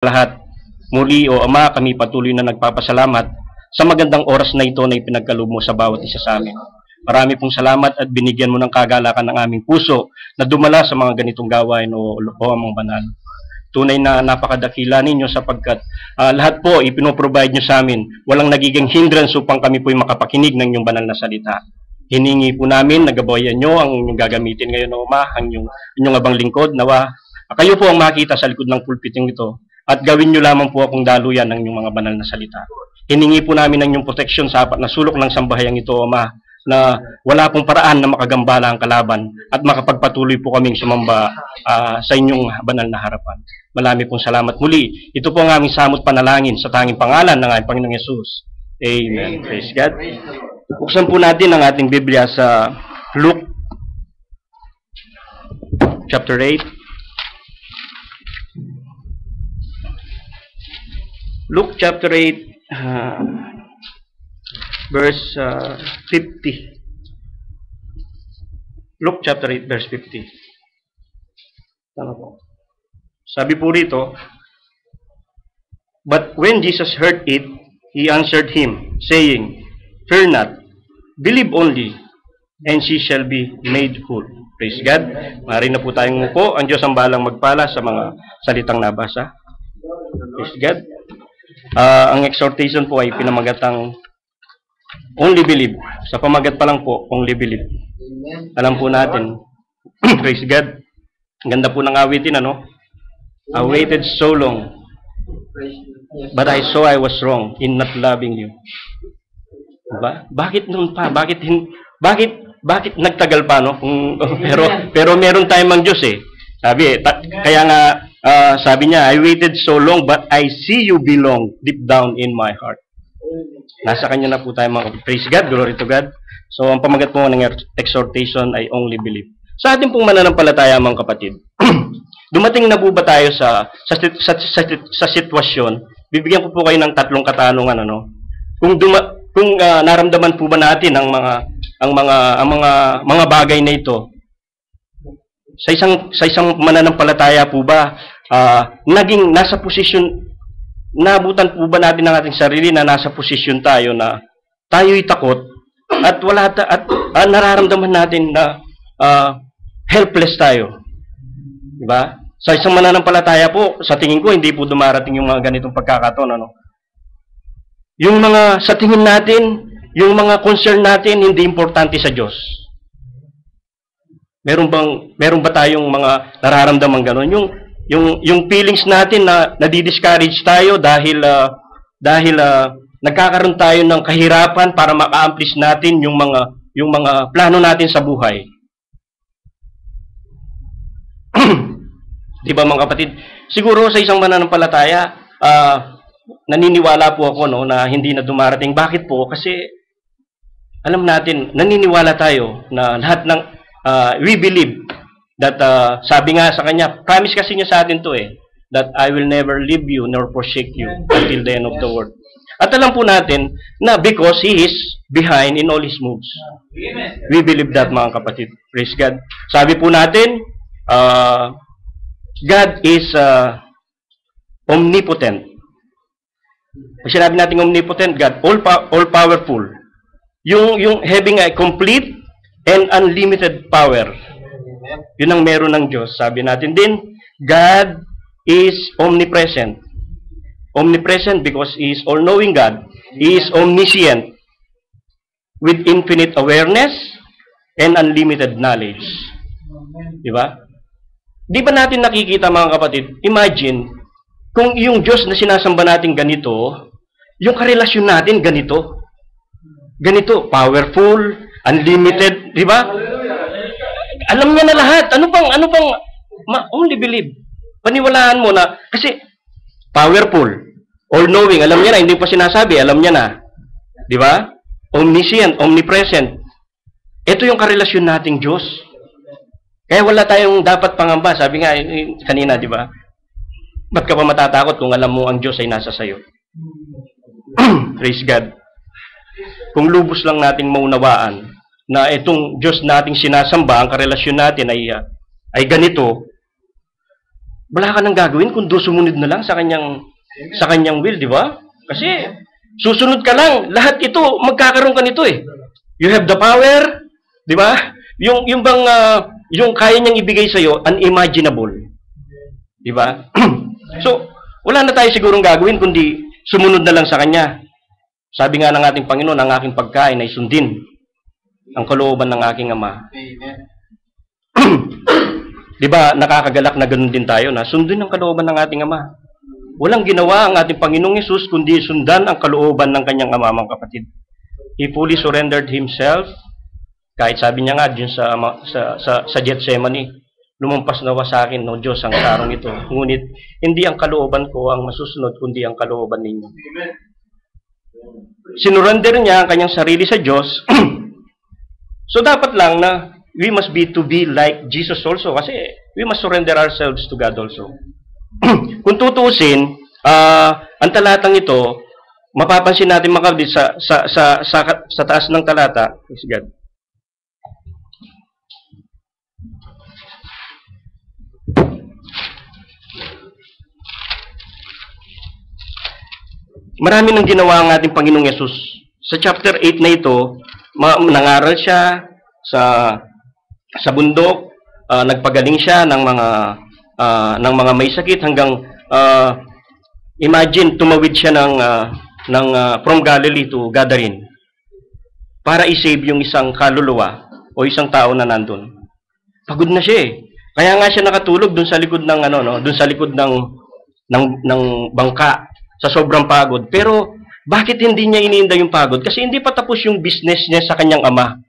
lahat. Muli o Ama, kami patuloy na nagpapasalamat sa magandang oras na ito na ipinagkaloob mo sa bawat isa sa amin. Marami pong salamat at binigyan mo ng kagalakan ng aming puso na dumala sa mga ganitong gawain o, o amang banal. Tunay na napakadakila ninyo sapagkat ah, lahat po ipinoprovide nyo sa amin. Walang nagiging hindrance upang kami po'y makapakinig ng inyong banal na salita. Hiningi po namin, nagabayan nyo ang inyong gagamitin ngayon, O Ma, ang inyong, inyong abang lingkod, nawa kayo po ang makita sa likod ng pulpiting ito at gawin nyo lamang po akong daluyan ng inyong mga banal na salita. Hiningi po namin ang inyong proteksyon sa apat na sulok ng sambahayang ito, Ama, na wala pong paraan na makagambala ang kalaban at makapagpatuloy po kaming sumamba ah, sa inyong banal na harapan. Malami pong salamat muli. Ito po ang aming samot panalangin sa tanging pangalan ng aming Panginoong Yesus. Amen. Praise God. Buksan po natin ang ating Biblia sa Luke chapter 8. Luke chapter 8, uh, verse uh, 50. Luke chapter 8, verse 50. Tama po. Sabi po rito, But when Jesus heard it, he answered him, saying, Fear not, believe only, and she shall be made whole. Praise God. Mari na po tayong upo. Ang Diyos ang balang magpala sa mga salitang nabasa. Praise God. Ah, ang exhortation po ay pinamagatang only believe. Sa pamagat pa lang po, only believe. Alam po natin. Praise God. Ang Ganda po ng awitin, ano? I waited so long, but I saw I was wrong in not loving you. Diba? Bakit noon pa? Bakit hin bakit bakit nagtagal pa no? Kung, pero pero meron tayong mang Diyos eh. Sabi eh, ta- kaya nga ah, sabi niya, I waited so long but I see you belong deep down in my heart. Nasa kanya na po tayo mga. Praise God, glory to God. So, ang pamagat po ng exhortation ay only believe. Sa ating pong mananampalataya mga kapatid, dumating na po ba tayo sa sa, sa, sa, sa sitwasyon, bibigyan ko po kayo ng tatlong katanungan ano. Kung duma, kung ah, naramdaman po ba natin ang mga ang mga ang mga mga bagay na ito sa isang sa isang mananampalataya po ba ah, naging nasa posisyon nabutan po ba natin ang ating sarili na nasa posisyon tayo na tayo'y takot at wala ta, at ah, nararamdaman natin na ah, helpless tayo. Di ba? Sa isang mananampalataya po, sa tingin ko hindi po dumarating yung mga ganitong pagkakataon ano. Yung mga sa tingin natin, yung mga concern natin hindi importante sa Diyos. Meron bang meron ba tayong mga nararamdaman gano'n? Yung yung yung feelings natin na nadi-discourage tayo dahil ah, dahil ah, nagkakaroon tayo ng kahirapan para ma-accomplish natin yung mga yung mga plano natin sa buhay. 'Di ba mga kapatid? Siguro sa isang mananampalataya, ah naniniwala po ako no na hindi na dumarating. Bakit po? Kasi alam natin, naniniwala tayo na lahat ng ah, we believe that ah, sabi nga sa kanya, promise kasi niya sa atin to eh, that I will never leave you nor forsake you until the end of the world. At alam po natin na because He is behind in all His moves. We believe that mga kapatid. Praise God. Sabi po natin, ah, God is ah, omnipotent. Pag sinabi natin omnipotent God, all, pa- all powerful. Yung, yung having a complete and unlimited power. Yun ang meron ng Diyos. Sabi natin din, God is omnipresent. Omnipresent because He is all-knowing God. He is omniscient with infinite awareness and unlimited knowledge. Di ba? Di ba natin nakikita mga kapatid, imagine, kung yung Diyos na sinasamba natin ganito, yung karelasyon natin ganito. Ganito, powerful, unlimited, di ba? Alam niya na lahat. Ano bang, ano bang, ma, only believe. Paniwalaan mo na, kasi, powerful, all-knowing, alam niya na, hindi pa sinasabi, alam niya na. Di ba? Omniscient, omnipresent. Ito yung karelasyon nating Diyos. Kaya wala tayong dapat pangamba. Sabi nga eh, kanina, di ba? Ba't ka pa matatakot kung alam mo ang Diyos ay nasa sayo? Praise God. Kung lubos lang nating maunawaan na itong Diyos nating sinasamba, ang karelasyon natin ay, ah, ay ganito, wala ka nang gagawin kung sumunod na lang sa kanyang sa kanyang will, di ba? Kasi susunod ka lang, lahat ito magkakaroon ka nito eh. You have the power, di ba? Yung yung bang uh, yung kaya niyang ibigay sa iyo unimaginable. Di ba? so, wala na tayo sigurong gagawin kundi sumunod na lang sa kanya. Sabi nga ng ating Panginoon, ang aking pagkain ay sundin ang kalooban ng aking Ama. Amen. Di ba, nakakagalak na ganun din tayo na sundin ang kalooban ng ating Ama. Walang ginawa ang ating Panginoong Yesus kundi sundan ang kalooban ng kanyang Ama, mga kapatid. He fully surrendered himself kahit sabi niya nga dun sa, sa, sa, sa Gethsemane, lumampas nawa sa akin, no Diyos, ang sarong ito. Ngunit, hindi ang kalooban ko ang masusunod, kundi ang kalooban ninyo. Sinurrender niya ang kanyang sarili sa Diyos. so, dapat lang na we must be to be like Jesus also kasi we must surrender ourselves to God also. Kung tutuusin, uh, ang talatang ito, mapapansin natin mga sa, sa, sa, sa, sa taas ng talata, is God, Marami nang ginawa ang ating Panginoong Yesus. Sa chapter 8 na ito, nangaral siya sa sa bundok, uh, nagpagaling siya ng mga uh, ng mga may sakit hanggang uh, imagine tumawid siya ng uh, ng uh, from Galilee to Gadarene para i-save yung isang kaluluwa o isang tao na nandun. Pagod na siya eh. Kaya nga siya nakatulog dun sa likod ng ano no, dun sa likod ng ng ng bangka sa sobrang pagod. Pero bakit hindi niya iniinda yung pagod? Kasi hindi pa tapos yung business niya sa kanyang ama.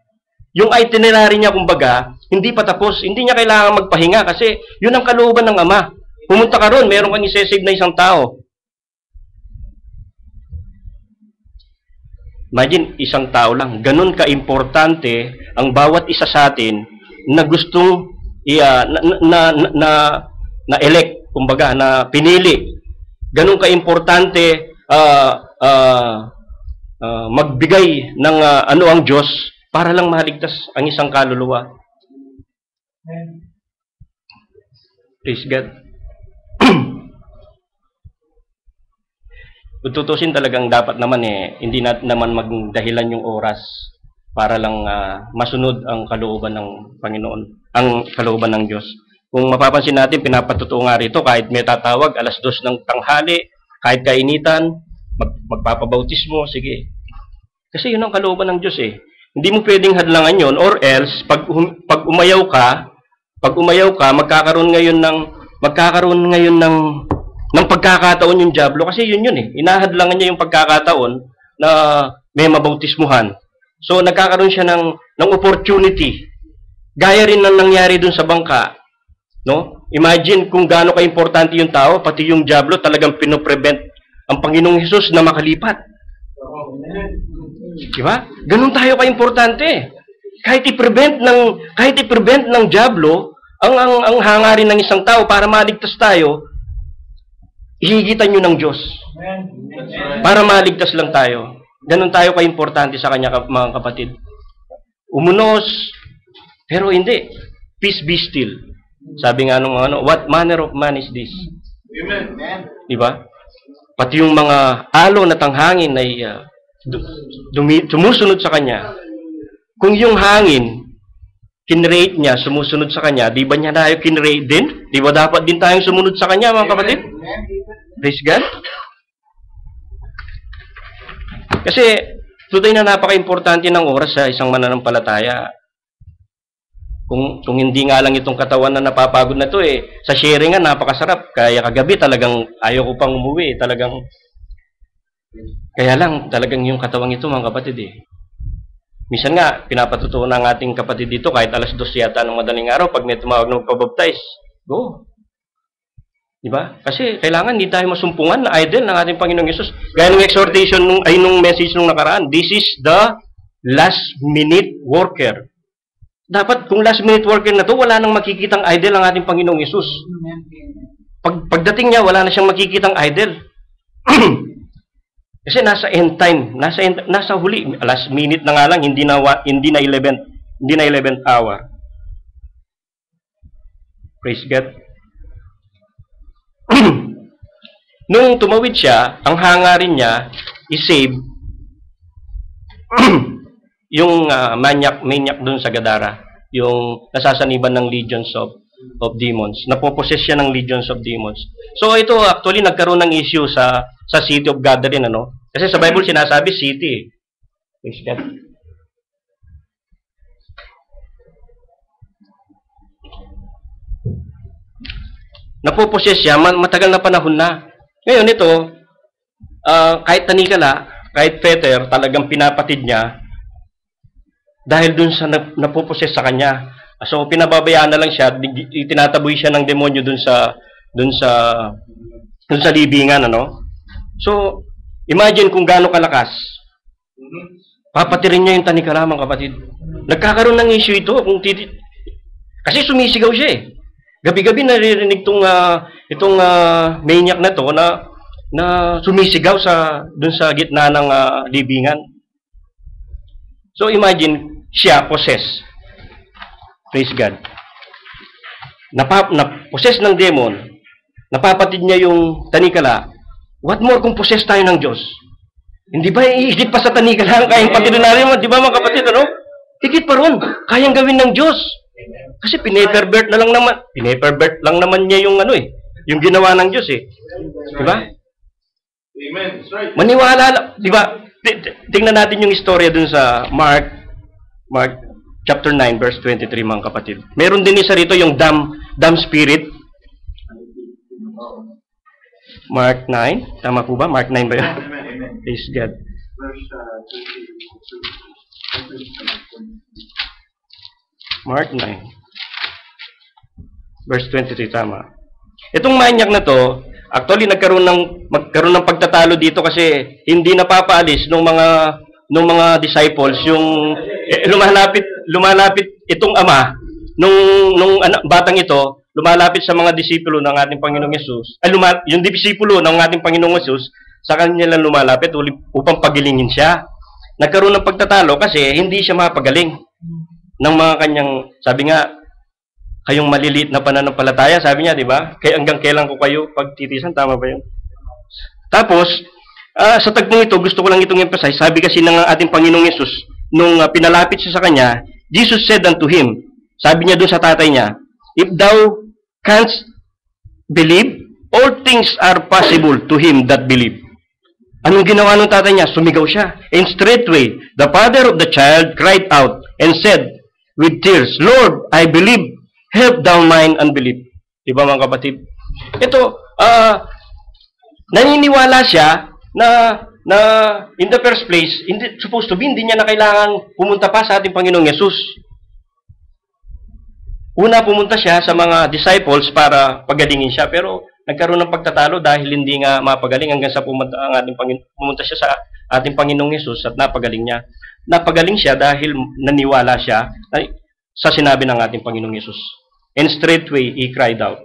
Yung itinerary niya, kumbaga, hindi pa tapos. Hindi niya kailangan magpahinga kasi yun ang kalooban ng ama. Pumunta ka ron, meron kang isesave na isang tao. Imagine, isang tao lang. Ganun ka-importante ang bawat isa sa atin na gustong iya, na, na, na, na, na elect, kumbaga, na pinili ganun ka-importante uh, uh, uh, magbigay ng uh, ano ang Diyos para lang maligtas ang isang kaluluwa. Praise God. Tutusin talagang dapat naman eh, hindi natin naman magdahilan yung oras para lang uh, masunod ang kalooban ng Panginoon, ang kalooban ng Diyos. Kung mapapansin natin, pinapatutuo nga rito kahit may tatawag, alas dos ng tanghali, kahit kainitan, mag, magpapabautismo, sige. Kasi yun ang kalooban ng Diyos eh. Hindi mo pwedeng hadlangan yon or else, pag, um, pag umayaw ka, pag umayaw ka, magkakaroon ngayon ng, magkakaroon ngayon ng, ng pagkakataon yung Diablo. Kasi yun yun eh. Inahadlangan niya yung pagkakataon na may mabautismuhan. So, nagkakaroon siya ng, ng opportunity. Gaya rin ng nangyari dun sa bangka No? Imagine kung gaano ka-importante yung tao, pati yung Diablo talagang pinoprevent ang Panginoong Hesus na makalipat. Di ba? Ganun tayo ka-importante. Kahit i-prevent ng kahit i-prevent ng Diablo ang ang ang hangarin ng isang tao para maligtas tayo, hihigitan niyo ng Diyos. Para maligtas lang tayo. Ganun tayo ka-importante sa kanya mga kapatid. Umunos, pero hindi. Peace be still. Sabi nga nung ano, what manner of man is this? Amen. Di ba? Pati yung mga alo na tanghangin ay uh, dumi, sa kanya. Kung yung hangin, kinrate niya, sumusunod sa kanya, di ba niya tayo kinrate din? Di ba dapat din tayong sumunod sa kanya, mga kapatid? Praise God. Kasi, today na napaka-importante ng oras sa isang mananampalataya. Kung, kung hindi nga lang itong katawan na napapagod na to eh, sa sharing nga napakasarap. Kaya kagabi talagang ayaw ko pang umuwi. Talagang, kaya lang talagang yung katawang ito mga kapatid eh. Minsan nga, pinapatutuo ng ating kapatid dito kahit alas dos yata ng madaling araw pag may tumawag ng pabaptize. Go. Di ba? Kasi kailangan hindi tayo masumpungan na idol ng ating Panginoong Yesus. Gaya ng exhortation nung, ay nung message nung nakaraan, this is the last minute worker. Dapat kung last minute worker na to, wala nang makikitang idol ang ating Panginoong Yesus. Pag, pagdating niya, wala na siyang makikitang idol. Kasi nasa end time, nasa end, nasa huli, last minute na nga lang, hindi na hindi na 11 hindi na 11th hour. Praise God. nung tumawid siya, ang hangarin niya i-save yung uh, manyak, manyak dun sa Gadara, yung nasasaniban ng legions of of demons. Napoposes siya ng legions of demons. So ito actually nagkaroon ng issue sa sa city of Gadarene ano. Kasi sa Bible sinasabi city. Praise God. Napoposes siya, matagal na panahon na. Ngayon ito, uh, kahit tanikala, kahit fetter, talagang pinapatid niya dahil dun sa napoposes sa kanya. So pinababayaan na lang siya, itinataboy siya ng demonyo dun sa dun sa dun sa libingan ano. So imagine kung gaano kalakas. Papatirin niya yung tanikala mga kapatid. Nagkakaroon ng issue ito kung titi kasi sumisigaw siya eh. Gabi-gabi naririnig tong uh, itong uh, maniac na to na na sumisigaw sa dun sa gitna ng uh, libingan. So imagine siya possess Praise God. Napap, na-possess ng demon, napapatid niya yung tanikala, what more kung possess tayo ng Diyos? Hindi ba iisip pa sa tanikala ang kayang patidin mo? Di ba mga kapatid, ano? Higit pa ron, kayang gawin ng Diyos. Kasi pinepervert na lang naman, pinepervert lang naman niya yung ano eh, yung ginawa ng Diyos eh. Di ba? Amen. Maniwala, di ba? Tingnan natin yung istorya dun sa Mark, Mark chapter 9, verse 23, mga kapatid. Meron din isa rito yung dam, dam spirit. Mark 9. Tama po ba? Mark 9 ba yun? Praise God. Mark 9. Verse 23, tama. Itong manyak na to, actually nagkaroon ng magkaroon ng pagtatalo dito kasi hindi napapaalis ng mga ng mga disciples yung eh, lumalapit lumalapit itong ama nung nung anak, batang ito lumalapit sa mga disipulo ng ating Panginoong Yesus ay lumal, yung disipulo ng ating Panginoong Yesus sa kanya lang lumalapit upang pagilingin siya. Nagkaroon ng pagtatalo kasi hindi siya mapagaling ng mga kanyang sabi nga kayong maliliit na pananampalataya sabi niya di ba kaya hanggang kailan ko kayo pagtitisan tama ba yun tapos uh, sa tagpong ito gusto ko lang itong emphasize sabi kasi ng ating Panginoong Yesus nung uh, pinalapit siya sa kanya, Jesus said unto him, sabi niya doon sa tatay niya, If thou canst believe, all things are possible to him that believe. Anong ginawa ng tatay niya? Sumigaw siya. And straightway, the father of the child cried out and said with tears, Lord, I believe, help thou mine unbelief. Diba mga kapatid? Ito, uh, naniniwala siya na na in the first place, hindi, supposed to be, hindi niya na kailangan pumunta pa sa ating Panginoong Yesus. Una, pumunta siya sa mga disciples para pagalingin siya, pero nagkaroon ng pagtatalo dahil hindi nga mapagaling hanggang sa pumunta, ang ating Panginoon, pumunta siya sa ating Panginoong Yesus at napagaling niya. Napagaling siya dahil naniwala siya sa sinabi ng ating Panginoong Yesus. And straightway, he cried out,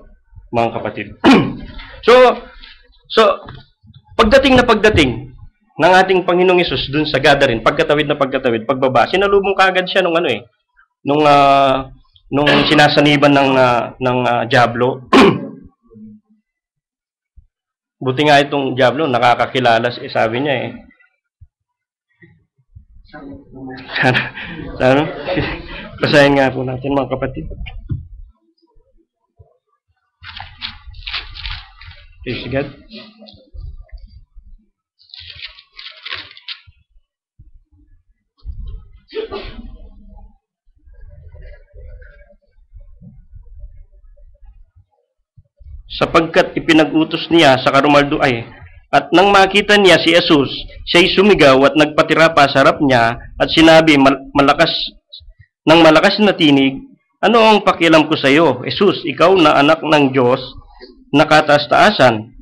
mga kapatid. so, so, pagdating na pagdating, ng ating Panginoong Yesus dun sa gathering, pagkatawid na pagkatawid, pagbaba, sinalubong kaagad siya nung ano eh, nung uh, nung sinasaniban ng uh, ng uh, Diablo. Buti nga itong Diablo nakakakilala eh, sabi niya eh. Sana, sana, pasahin nga po natin mga kapatid. Praise God. sapagkat ipinag-utos niya sa karumaldo ay at nang makita niya si Jesus, siya'y sumigaw at nagpatira pa sa harap niya at sinabi malakas ng malakas na tinig, ano ang pakialam ko sa iyo? Jesus, ikaw na anak ng Diyos, nakataas-taasan.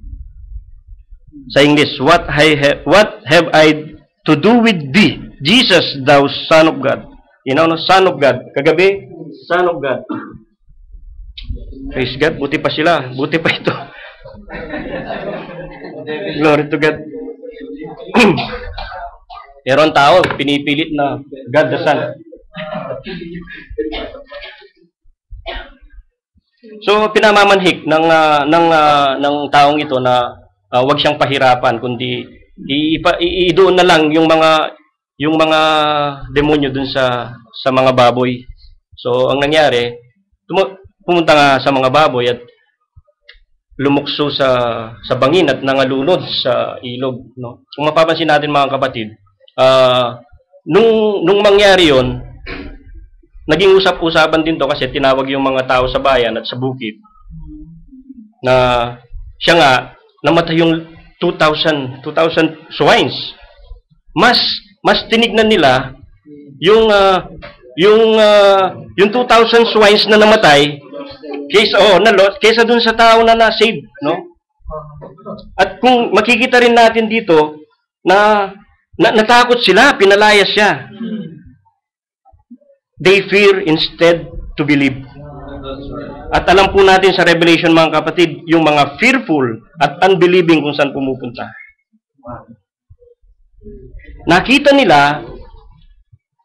Sa English, what, I have, what have I to do with thee, Jesus, thou Son of God? You know, Son of God. Kagabi, Son of God. Praise God, buti pa sila. Buti pa ito. Glory to God. Pero ang tao, pinipilit na God the Son. So pinamamanhik ng uh, ng uh, ng taong ito na uh, wag siyang pahirapan kundi iidoon na lang yung mga yung mga demonyo dun sa sa mga baboy. So ang nangyari, pumunta nga sa mga baboy at lumukso sa sa bangin at nangalunod sa ilog, no. Kung mapapansin natin mga kapatid, uh, nung nung mangyari 'yon, naging usap-usapan din to kasi tinawag yung mga tao sa bayan at sa bukid na siya nga namatay yung 2,000 2,000 swines. Mas mas tinignan nila yung uh, yung uh, yung 2,000 swines na namatay kaysa oh na kaysa dun sa tao na na-save, no? At kung makikita rin natin dito na, na natakot sila, pinalayas siya. They fear instead to believe. At alam po natin sa Revelation mga kapatid, yung mga fearful at unbelieving kung saan pumupunta. Nakita nila,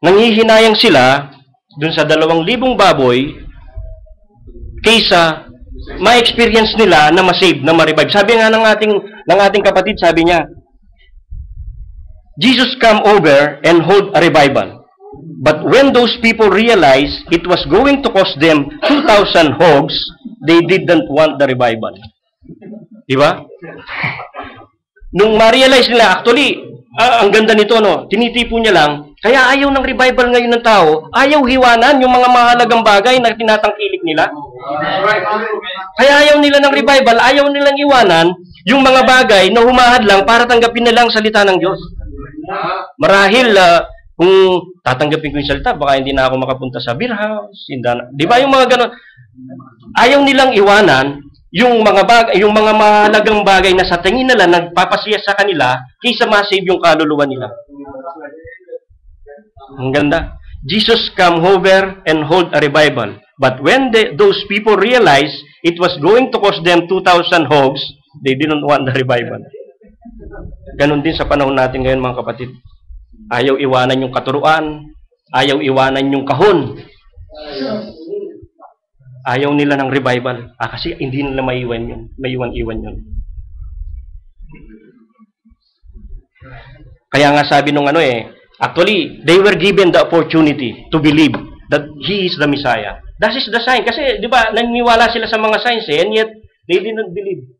nangihinayang sila dun sa dalawang libong baboy kaysa ma-experience nila na masave, na ma-revive. Sabi nga ng ating, ng ating kapatid, sabi niya, Jesus come over and hold a revival. But when those people realized it was going to cost them 2,000 hogs, they didn't want the revival. Di ba? Nung ma-realize nila, actually, uh, ang ganda nito, no? tinitipo niya lang, kaya ayaw ng revival ngayon ng tao, ayaw hiwanan yung mga mahalagang bagay na tinatangkilik nila. Kaya ayaw nila ng revival, ayaw nilang iwanan yung mga bagay na humahad lang para tanggapin nilang salita ng Diyos. Marahil, uh, kung tatanggapin ko yung salita, baka hindi na ako makapunta sa beer house. Na, di ba yung mga ganon? Ayaw nilang iwanan yung mga bagay, yung mga mahalagang bagay na sa tingin nila nagpapasiya sa kanila kaysa ma-save yung kaluluwa nila. Ang ganda. Jesus come over and hold a revival. But when the, those people realized it was going to cost them 2,000 hogs, they didn't want the revival. Ganon din sa panahon natin ngayon mga kapatid. Ayaw iwanan yung katuruan. Ayaw iwanan yung kahon. Ayaw nila ng revival. Ah, kasi hindi nila maiwan yun. Maiwan-iwan yun. Kaya nga sabi nung ano eh, actually, they were given the opportunity to believe that He is the Messiah. That is the sign. Kasi, di ba, naniniwala sila sa mga signs eh, and yet, they did not believe.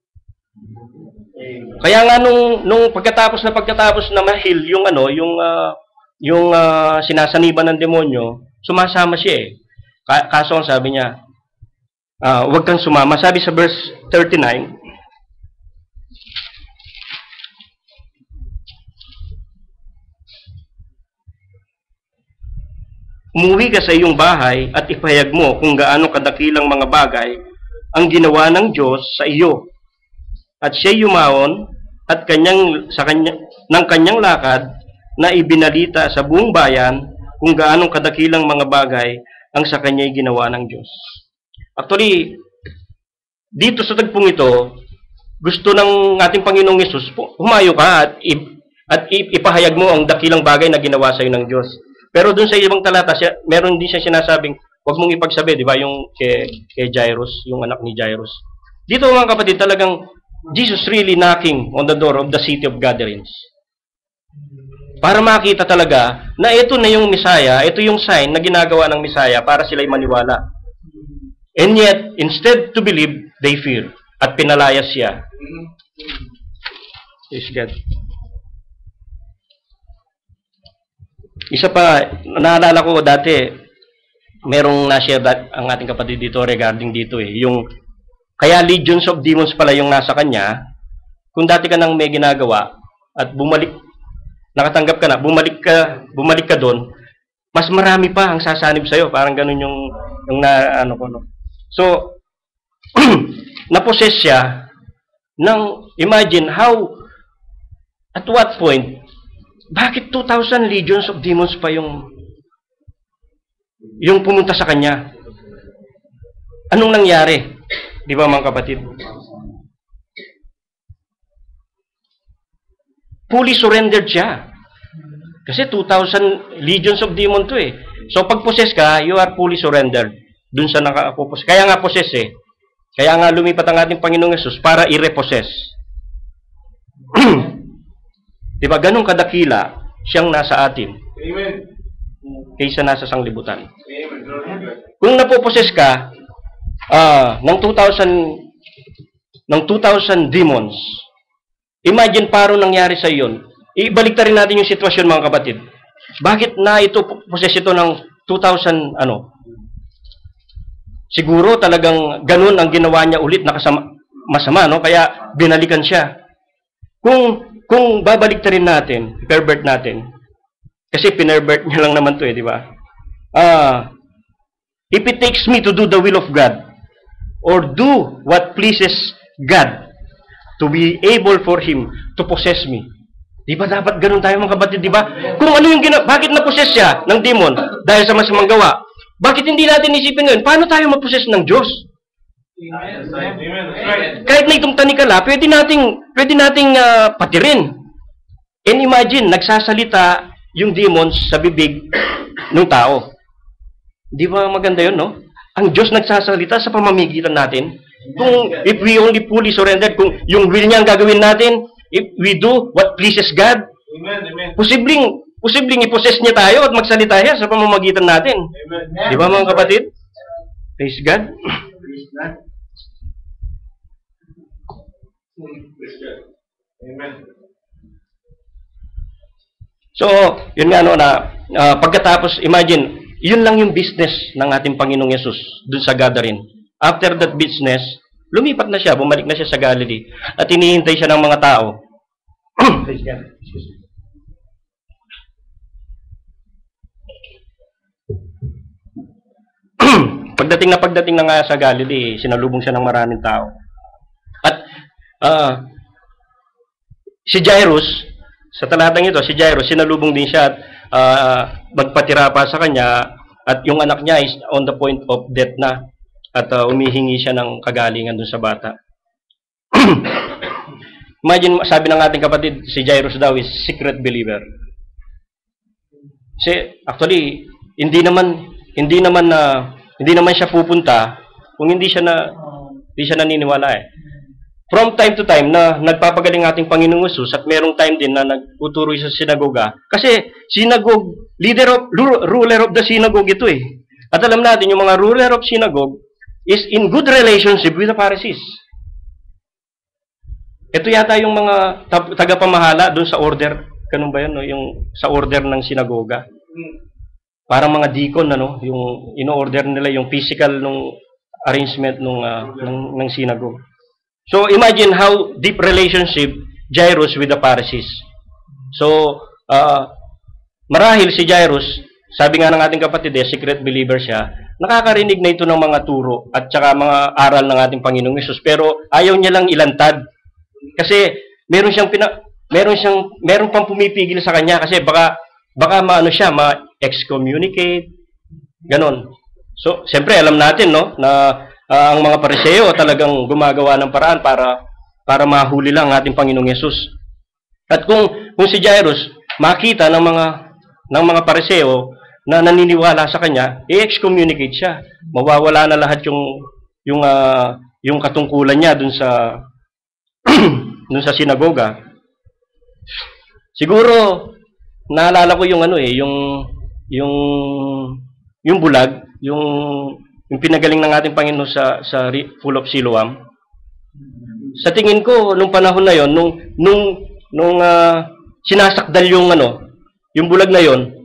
Kaya nga nung nung pagkatapos na pagkatapos na mahil yung ano, yung uh, yung uh, sinasaniban ng demonyo, sumasama siya eh. Kaso ang sabi niya, uh, huwag kang sumama. Sabi sa verse 39, Umuwi ka sa iyong bahay at ipahayag mo kung gaano kadakilang mga bagay ang ginawa ng Diyos sa iyo at siya yumaon at kanyang, sa kanya, ng kanyang lakad na ibinalita sa buong bayan kung gaano kadakilang mga bagay ang sa kanya'y ginawa ng Diyos. Actually, dito sa tagpong ito, gusto ng ating Panginoong Yesus, humayo ka at, at ipahayag mo ang dakilang bagay na ginawa sa iyo ng Diyos. Pero dun sa ibang talata, siya, meron din siya sinasabing, huwag mong ipagsabi, di ba, yung kay, kay Jairus, yung anak ni Jairus. Dito mga kapatid, talagang Jesus really knocking on the door of the city of gatherings. Para makita talaga na ito na yung Misaya, ito yung sign na ginagawa ng Misaya para sila'y maniwala. And yet, instead to believe, they fear. At pinalayas siya. Praise God. Isa pa, naalala ko dati, merong na-share ang ating kapatid dito regarding dito eh. Yung kaya legions of demons pala yung nasa kanya. Kung dati ka nang may ginagawa at bumalik, nakatanggap ka na, bumalik ka, bumalik ka doon, mas marami pa ang sasanib sa'yo. Parang ganun yung, yung na, ano ko, no. So, naposes siya ng, imagine how, at what point, bakit 2,000 legions of demons pa yung, yung pumunta sa kanya? Anong nangyari? Di ba mga kapatid? Fully surrendered siya. Kasi 2,000 legions of demon to eh. So pag possess ka, you are fully surrendered. Dun sa nakapopos. Kaya nga possess eh. Kaya nga lumipat ang ating Panginoong Yesus para i-repossess. Di ba? Ganong kadakila siyang nasa atin. Amen. Kaysa nasa sanglibutan. Amen. Kung napoposes ka ah, ng 2,000 ng 2,000 demons, imagine paro nangyari sa iyon. Ibalik rin natin yung sitwasyon mga kapatid. Bakit na ito poses ito ng 2,000 ano? Siguro talagang ganun ang ginawa niya ulit na masama, no? Kaya binalikan siya. Kung kung babalik rin natin, pervert natin, kasi pinervert niya lang naman to eh, di ba? Ah, if it takes me to do the will of God, or do what pleases God, to be able for Him to possess me. Di ba dapat ganun tayo mga kapatid, di ba? Kung ano yung gina- bakit na-possess siya ng demon dahil sa masamang gawa, bakit hindi natin isipin ngayon, paano tayo ma-possess ng Diyos? Amen. Kahit na itong tanikala, pwede nating, pwede nating ah, patirin. And imagine, nagsasalita yung demons sa bibig ng tao. Di ba maganda yun, no? Ang Diyos nagsasalita sa pamamagitan natin. Kung if we only fully surrendered, kung yung will niya ang gagawin natin, if we do what pleases God, Amen. Amen. posibleng, posibleng i-possess niya tayo at magsalita siya sa pamamagitan natin. Amen. Di ba mga kapatid? Praise God. Praise God. Amen. So, yun nga no na ah, pagkatapos imagine, yun lang yung business ng ating Panginoong Yesus dun sa gathering. After that business, lumipat na siya, bumalik na siya sa Galilee at hinihintay siya ng mga tao. Pagdating na pagdating na nga sa Galilee, sinalubong siya ng maraming tao. At ah, si Jairus, sa talatang ito, si Jairus, sinalubong din siya at ah, magpatira pa sa kanya at yung anak niya is on the point of death na at ah, umihingi siya ng kagalingan dun sa bata. Imagine, sabi ng ating kapatid, si Jairus daw is secret believer. Kasi actually, hindi naman hindi naman na hindi naman siya pupunta kung hindi siya na hindi siya naniniwala eh. From time to time na nagpapagaling ating Panginoong Yesus at merong time din na nagtuturo sa sinagoga kasi synagogue leader of ru- ruler of the synagogue ito eh. At alam natin yung mga ruler of synagogue is in good relationship with the Pharisees. Ito yata yung mga tagapamahala doon sa order. Ganun ba yun? No? Yung sa order ng sinagoga. Parang mga deacon, ano? Yung ino-order nila yung physical nung arrangement nung, ah, ng, ng synagogue. So imagine how deep relationship Jairus with the Pharisees. So, ah, marahil si Jairus, sabi nga ng ating kapatid eh, secret believer siya, nakakarinig na ito ng mga turo at saka mga aral ng ating Panginoong Yesus. Pero ayaw niya lang ilantad. Kasi meron siyang pina, meron siyang meron pang pumipigil sa kanya kasi baka baka maano siya, ma-excommunicate, ganon. So, siyempre alam natin no na ah, ang mga pariseo talagang gumagawa ng paraan para para mahuli lang ang ating Panginoong Yesus. At kung kung si Jairus makita ng mga ng mga pariseo na naniniwala sa kanya, i-excommunicate siya. Mawawala na lahat yung yung ah, yung katungkulan niya dun sa dun sa sinagoga. Siguro naalala ko yung ano eh, yung yung yung bulag, yung yung pinagaling ng ating Panginoon sa sa Full of Siloam. Sa tingin ko nung panahon na yon, nung nung nung ah, sinasakdal yung ano, yung bulag na yon,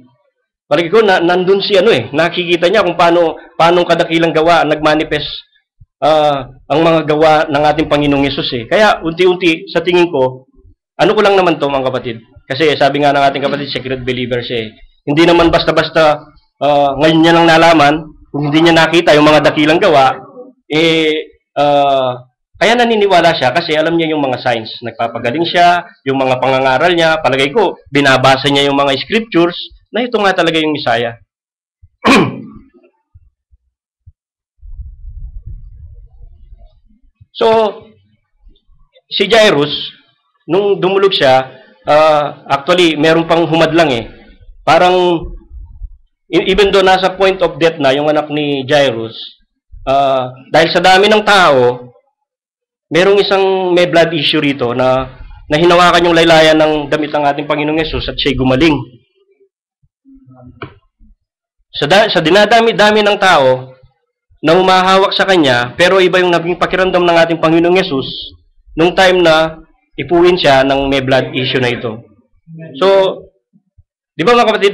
Parang ko na nandun si ano eh, nakikita niya kung paano paano kadakilang gawa nagmanifest ah, ang mga gawa ng ating Panginoong Yesus eh. Kaya unti-unti sa tingin ko, ano ko lang naman to mga kapatid. Kasi sabi nga ng ating kapatid, secret believer siya eh. Hindi naman basta-basta ah, ngayon niya lang nalaman, kung hindi niya nakita yung mga dakilang gawa, eh ah, kaya naniniwala siya kasi alam niya yung mga signs. Nagpapagaling siya, yung mga pangangaral niya, palagay ko, binabasa niya yung mga scriptures, na ito nga talaga yung Messiah. so, si Jairus, nung dumulog siya, ah, actually, meron pang humadlang eh. Parang, even though nasa point of death na yung anak ni Jairus, ah, dahil sa dami ng tao, merong isang may blood issue rito na na hinawakan yung laylayan ng damit ng ating Panginoong Yesus at siya'y gumaling. Sa, da- sa dinadami-dami ng tao na humahawak sa kanya, pero iba yung naging pakiramdam ng ating Panginoong Yesus nung time na ipuwin siya ng may blood issue na ito. So, di ba mga kapatid,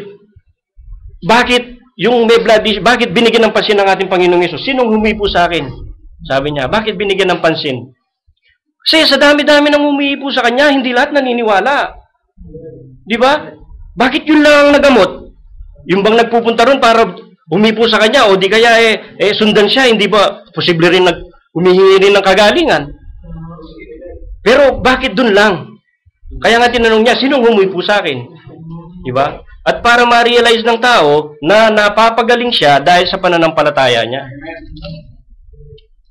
bakit yung may blood issue, bakit binigyan ng pansin ng ating Panginoong Yesus? Sinong humipo sa akin? Sabi niya, bakit binigyan ng pansin? Kasi sa dami-dami ng humipo sa kanya, hindi lahat naniniwala. Di ba? Bakit yun lang ang nagamot? Yung bang nagpupunta ron para humipo sa kanya o di kaya eh, eh sundan siya, hindi ba posible rin nag humihingi rin ng kagalingan? Pero bakit dun lang? Kaya nga tinanong niya, sinong humipo sa akin? Di ba? At para ma-realize ng tao na napapagaling siya dahil sa pananampalataya niya.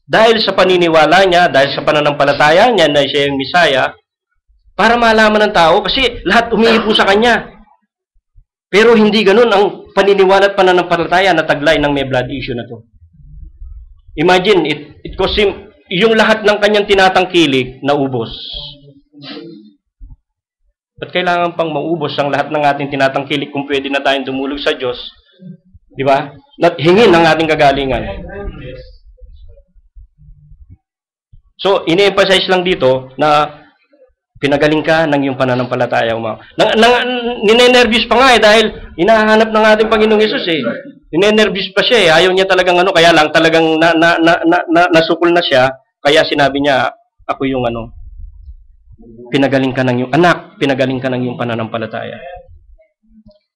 Dahil sa paniniwala niya, dahil sa pananampalataya niya na siya yung Misaya, para malaman ng tao, kasi lahat umiipo sa kanya. Pero hindi ganun ang paniniwala at pananampalataya na taglay ng may blood issue na to. Imagine, it, it cost him, yung lahat ng kanyang tinatangkilik na ubos. Ba't kailangan pang maubos ang lahat ng ating tinatangkilik kung pwede na tayong dumulog sa Diyos? Di ba? At hingin ang ating kagalingan. So, ini-emphasize lang dito na pinagaling ka ng iyong pananampalataya. Uma. Nang, nang, ninenervous pa nga eh dahil hinahanap ng ating Panginoong Yesus eh. Ninenervous pa siya eh. Ayaw niya talagang ano, kaya lang talagang na, na, na, na, na, nasukol na siya. Kaya sinabi niya, ako yung ano, pinagaling ka ng iyong anak, pinagaling ka ng iyong pananampalataya.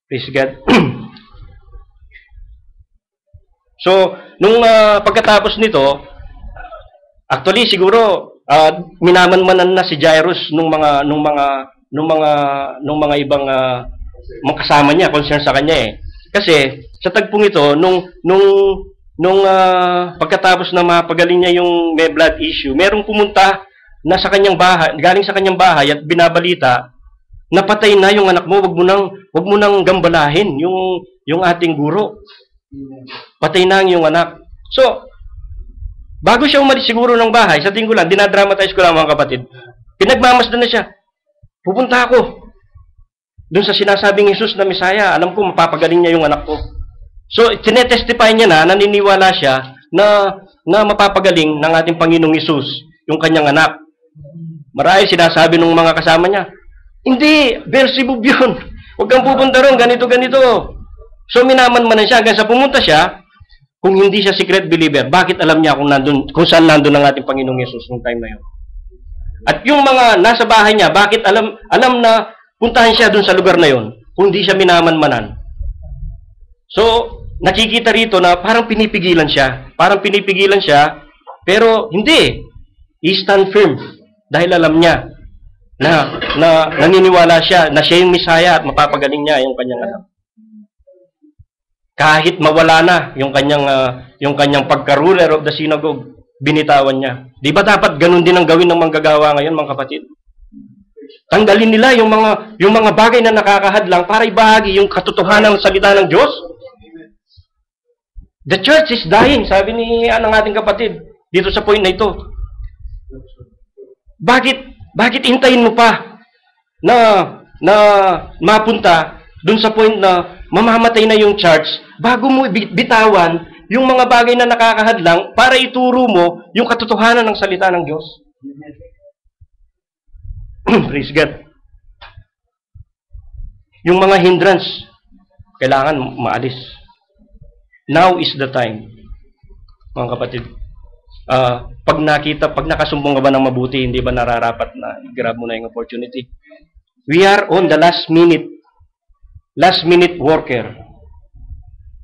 Praise God. so, nung uh, pagkatapos nito, actually siguro uh, minamanmanan na si Jairus nung mga nung mga nung mga nung mga ibang uh, mga kasama niya concern sa kanya eh. Kasi sa tagpong ito nung nung nung uh, pagkatapos na mapagaling niya yung may blood issue, merong pumunta na sa kanyang bahay, galing sa kanyang bahay at binabalita napatay na yung anak mo, wag mo nang wag mo nang gambalahin yung yung ating guro. Patay na ang yung anak. So, Bago siya umalis siguro ng bahay, sa tingin ko lang, dinadramatize ko lang mga kapatid. Pinagmamasdan na siya. Pupunta ako. Doon sa sinasabing Jesus na Misaya, alam ko mapapagaling niya yung anak ko. So, tinetestify niya na, naniniwala siya na, na mapapagaling ng ating Panginoong Jesus yung kanyang anak. Marahil sinasabi ng mga kasama niya, hindi, Beelzebub yun. Huwag kang pupunta ron, ganito, ganito. So, minaman man siya hanggang sa pumunta siya, kung hindi siya secret believer, bakit alam niya kung nandun, kung saan nandun ang ating Panginoong Yesus nung time na yun? At yung mga nasa bahay niya, bakit alam alam na puntahan siya dun sa lugar na yun kung hindi siya minamanmanan? So, nakikita rito na parang pinipigilan siya. Parang pinipigilan siya, pero hindi. He stand firm dahil alam niya na, na naniniwala siya na siya yung Misaya at mapapagaling niya yung kanyang anak kahit mawala na yung kanyang uh, yung kanyang pagka-ruler of the synagogue, binitawan niya. Di ba dapat ganun din ang gawin ng manggagawa ngayon, mga kapatid? Tanggalin nila yung mga yung mga bagay na nakakahadlang para ibahagi yung katotohanan ng salita ng Diyos. The church is dying, sabi ni uh, ng ating kapatid dito sa point na ito. Bakit bakit hintayin mo pa na na mapunta dun sa point na mamamatay na yung church bago mo bitawan yung mga bagay na nakakahadlang para ituro mo yung katotohanan ng salita ng Diyos. Praise God. Yung mga hindrance, kailangan maalis. Now is the time, mga kapatid. Uh, pag nakita, pag nakasumbong ka ba ng mabuti, hindi ba nararapat na grab mo na yung opportunity? We are on the last minute last minute worker.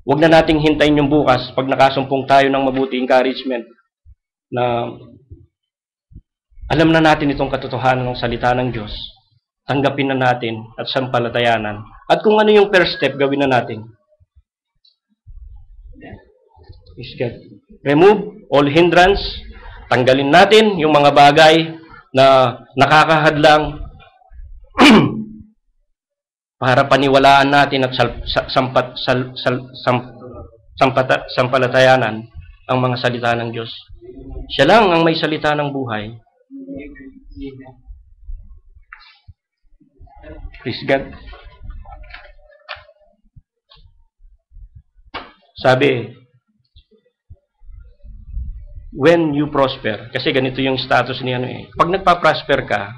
Huwag na nating hintayin yung bukas pag nakasumpong tayo ng mabuti encouragement na alam na natin itong katotohanan ng salita ng Diyos. Tanggapin na natin at sampalatayanan. At kung ano yung first step, gawin na natin. Is God. Remove all hindrance. Tanggalin natin yung mga bagay na nakakahadlang para paniwalaan natin at sampat, sal, sal, sam, sampata, sampalatayanan ang mga salita ng Diyos. Siya lang ang may salita ng buhay. Praise God. Sabi, when you prosper, kasi ganito yung status ni ano eh. Pag nagpa-prosper ka,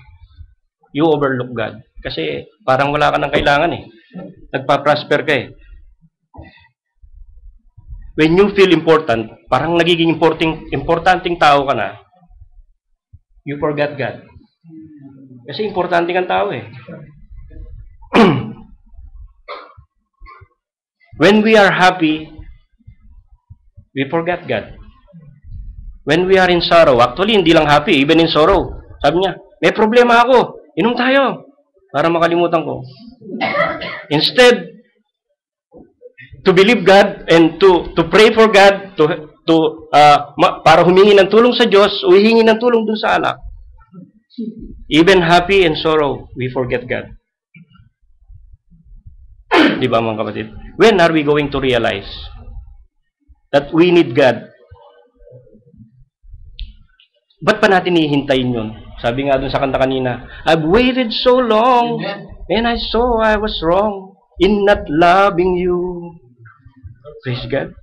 you overlook God. Kasi parang wala ka nang kailangan eh. Nagpa-prosper ka eh. When you feel important, parang nagiging importing, importanting tao ka na, you forget God. Kasi importante kang tao eh. When we are happy, we forget God. When we are in sorrow, actually hindi lang happy, even in sorrow. Sabi niya, may problema ako, inom tayo. Para makalimutan ko. Instead, to believe God and to to pray for God, to to uh, ma- para humingi ng tulong sa Diyos, o hihingi ng tulong dun sa anak. Even happy and sorrow, we forget God. Di ba mga kapatid? When are we going to realize that we need God? Ba't pa natin hihintayin yun? Sabi nga dun sa kanta kanina, I've waited so long and I saw I was wrong in not loving you. Praise God.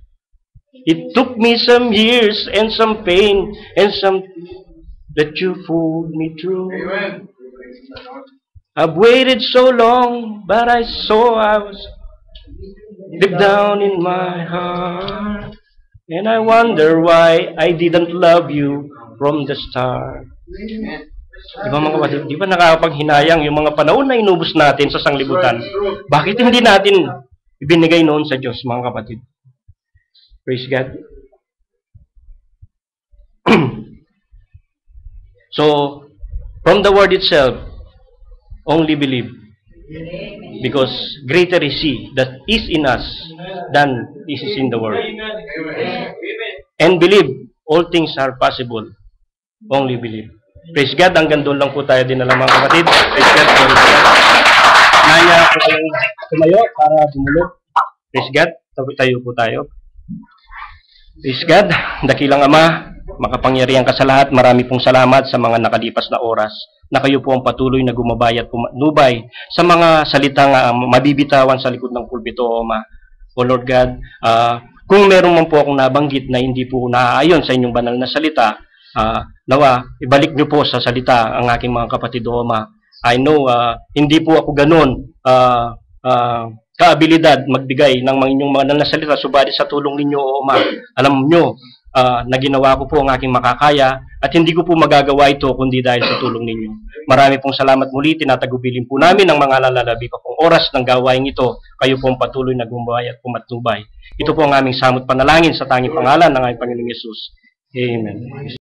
It took me some years and some pain and some that you pulled me through. Amen. I've waited so long, but I saw I was deep down in my heart. And I wonder why I didn't love you from the start. Di ba mga kapatid, di ba nakakapaghinayang yung mga panahon na inubos natin sa sanglibutan? Bakit hindi natin ibinigay noon sa Diyos, mga kapatid? Praise God. so, from the word itself, only believe. Because greater is He that is in us than is in the world. And believe, all things are possible. Only believe. Praise God, hanggang doon lang po tayo din alam mga kapatid. Praise God, to God. Naya po kayong tumayo para dumulog. Praise God, tayo, po tayo. Praise God, dakilang Ama, makapangyarihan ka sa lahat. Marami pong salamat sa mga nakalipas na oras na kayo po ang patuloy na gumabay at pumanubay sa mga salitang uh, mabibitawan sa likod ng pulpito, O Ama. O Lord God, ah, kung meron man po akong nabanggit na hindi po naaayon sa inyong banal na salita, ah, nawa, ibalik niyo po sa salita ang aking mga kapatid o Ama. I know, ah, hindi po ako ganun ah, ah, kaabilidad magbigay ng mga inyong banal na salita, subalit sa tulong ninyo o Ama, alam nyo ah, na ginawa ko po ang aking makakaya at hindi ko po magagawa ito kundi dahil sa tulong ninyo. Marami pong salamat muli, tinatagubilin po namin ang mga lalalabi pa pong oras ng gawain ito. Kayo po ang patuloy na gumabay at pumatnubay. Ito po ang aming samot panalangin sa tanging pangalan ng aming Panginoong Yesus. Amen.